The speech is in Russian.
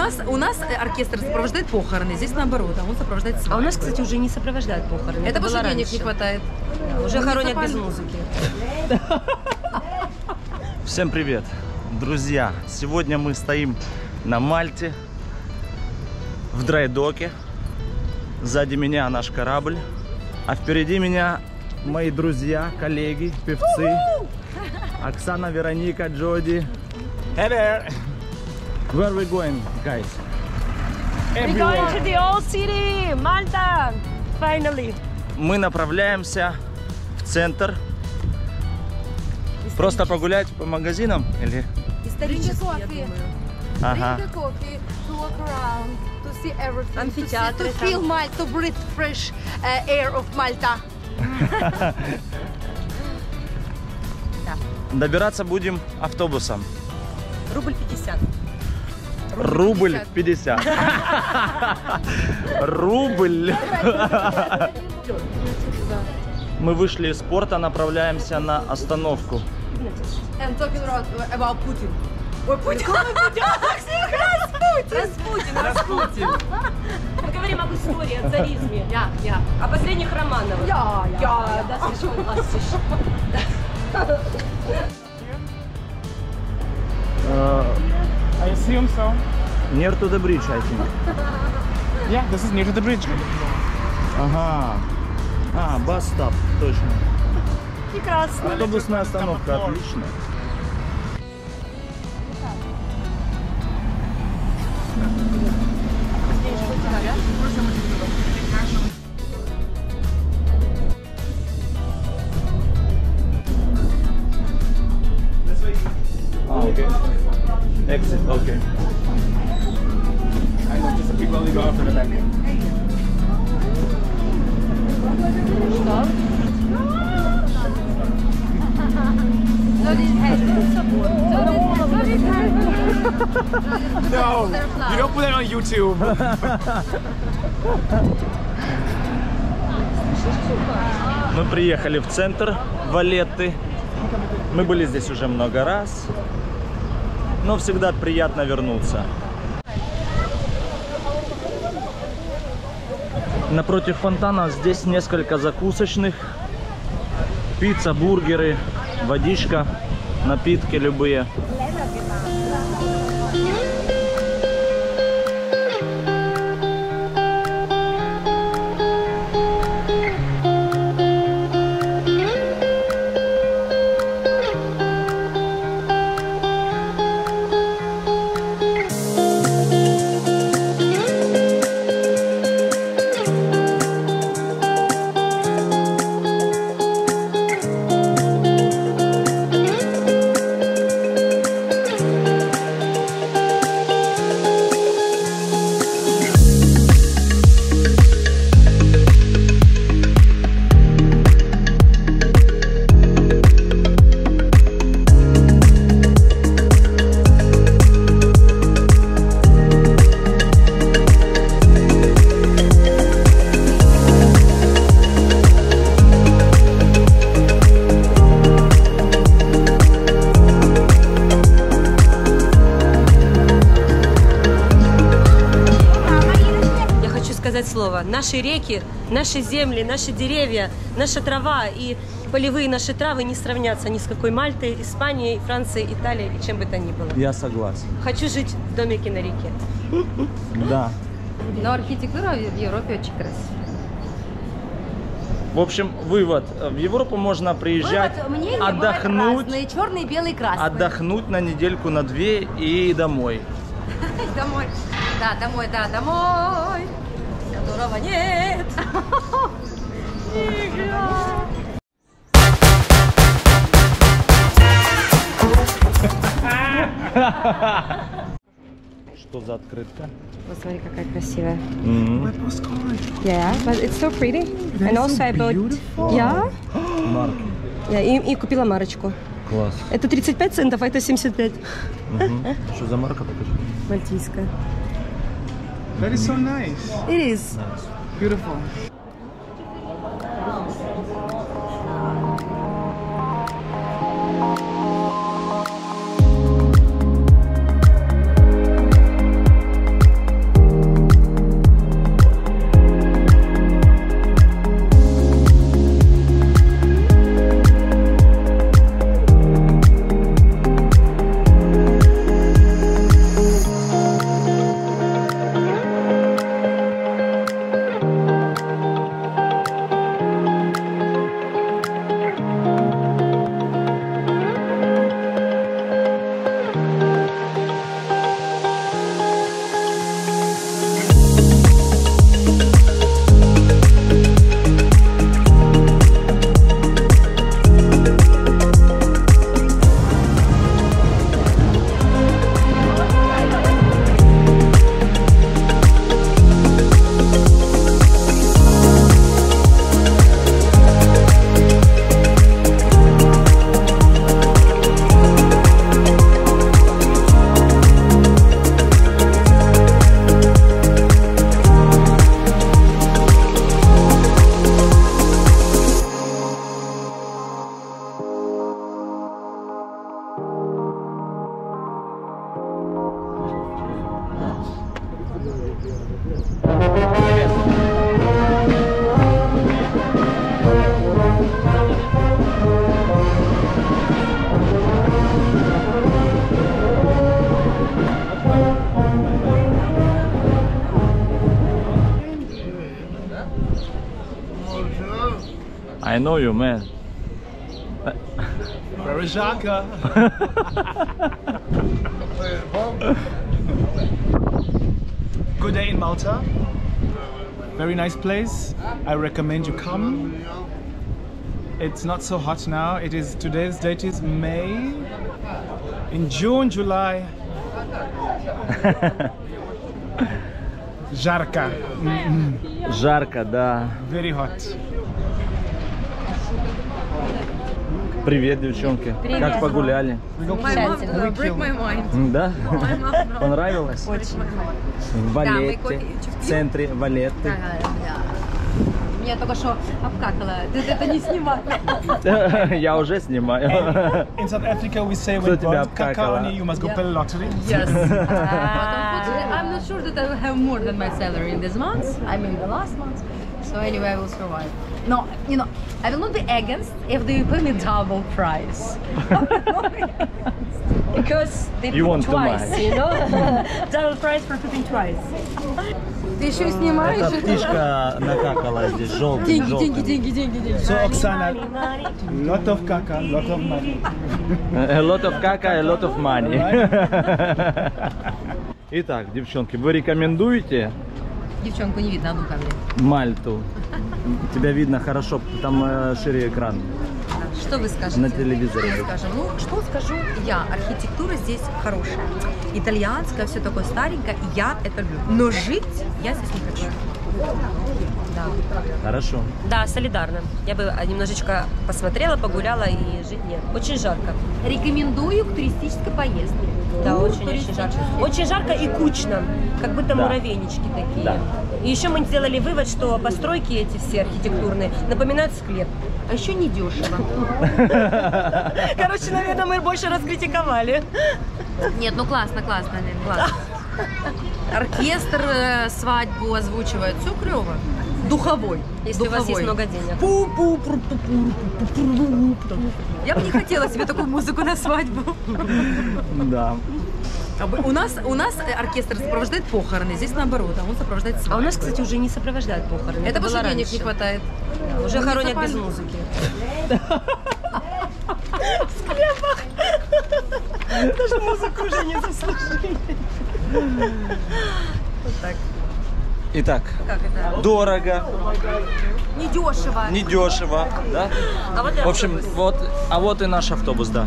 нас, у нас оркестр сопровождает похороны, здесь наоборот, а он сопровождает свадьбы. А у нас, кстати, уже не сопровождают похороны. Это потому было что денег раньше. не хватает. Да, Уже хоронят без музыки. Всем привет, друзья! Сегодня мы стоим на Мальте, в драйдоке. Сзади меня наш корабль, а впереди меня мои друзья, коллеги, певцы. Оксана, Вероника, Джоди. Hey there! Where we going, guys? We're going to the old city, Malta, finally. Мы направляемся в центр. Просто погулять по магазинам или? Исторически, я кофе. думаю. Ага. Drink the coffee, to walk around, to see everything, to, see, Амфитеатры to там. feel Malta, to breathe fresh uh, air of Malta. Добираться будем автобусом. Рубль 50. Рубль 50. Рубль. Мы вышли из порта, направляемся на остановку. And talking about, Putin. Распутин, Распутин. Мы говорим об истории, о царизме. Yeah, yeah. О последних Романовых. Ja, ja, Ja, das ist schon klassisch. Assume so. Near to the bridge, I think. Yeah, this is near to the bridge. Ага. А, бас стоп, точно. Прекрасно. Автобусная остановка, отлично. Back. No, you don't put that on YouTube. Мы приехали в центр Валетты. Мы были здесь уже много раз. Но всегда приятно вернуться. Напротив фонтана здесь несколько закусочных. Пицца, бургеры, водичка, напитки любые. Наши реки, наши земли, наши деревья, наша трава и полевые наши травы не сравнятся ни с какой Мальтой, Испанией, Францией, Италией и чем бы то ни было. Я согласен. Хочу жить в домике на реке. Да. Но архитектура в Европе очень красивая. В общем, вывод. В Европу можно приезжать, отдохнуть, черный, белый, красный. отдохнуть на недельку, на две и домой. Домой. Да, домой, да, домой. Которого нет. Что за открытка? Посмотри, какая красивая. М, Yeah, but it's so pretty. And also I bought... Yeah? Марки. Я и, и купила марочку. Класс. Это 35 центов, а это 75. Мгм. Что за марка, покажи. Мальтийская. That is so nice. It is. Beautiful. know you, man. Very Jaka. Good day in Malta. Very nice place. I recommend you come. It's not so hot now. It is today's date is May. In June, July. Jarka. Mm, Жарко, да. very hot. Привет, девчонки. Как погуляли? Uh, Да? Понравилось? Очень. В Валетте. В центре Валетты. Меня только что обкакала. Ты это не снимай. Я уже снимаю. In South Africa, we say when caca обкакала? on you, you must go play lottery. Yes. I'm not sure that I will have more than my salary in this month. I mean, the last month. So anyway, I will survive. No, you know, I will not be against if they pay me double price. Because they You put want twice, buy. you know? Double price for cooking twice. Ты еще и снимаешь. Эта птичка накакала здесь желтый. Деньги, деньги, деньги, деньги, деньги. So Oksana, lot of caca, lot of money. A lot of caca, a lot of money. Итак, девчонки, вы рекомендуете Девчонку не видно, а ну камере. Мальту? Тебя видно хорошо, там э, шире экран. Что вы скажете? На телевизоре. Что скажем? Ну, что скажу я? Архитектура здесь хорошая. Итальянская, все такое старенькое. и Я это люблю. Но жить я здесь не хочу. Да. Хорошо. Да, солидарно. Я бы а, немножечко посмотрела, погуляла и жить нет. Очень жарко. Рекомендую к туристической поездке. Да, Ну, очень, очень жарко. Очень жарко и кучно, как будто Да. муравейнички такие. Да. И еще мы сделали вывод, что постройки эти все архитектурные напоминают склеп. А еще не дешево. Короче, наверное, мы больше раскритиковали. Нет, ну классно, классно, классно. Оркестр э, свадьбу озвучивает, все клево. Духовой. Если у вас есть духовой. много денег. Я бы не хотела себе такую музыку на свадьбу. Да. А У нас, у нас оркестр сопровождает похороны, здесь наоборот, а он сопровождает свадьбу. А у нас, кстати, уже не сопровождают похороны. Это потому было что денег раньше. не хватает. Да, Уже хоронят без музыки. Даже музыку уже не заслужили. Итак, Как это? дорого, Недешево. недешево, да? А вот В общем, автобус. вот, а вот и наш автобус, да.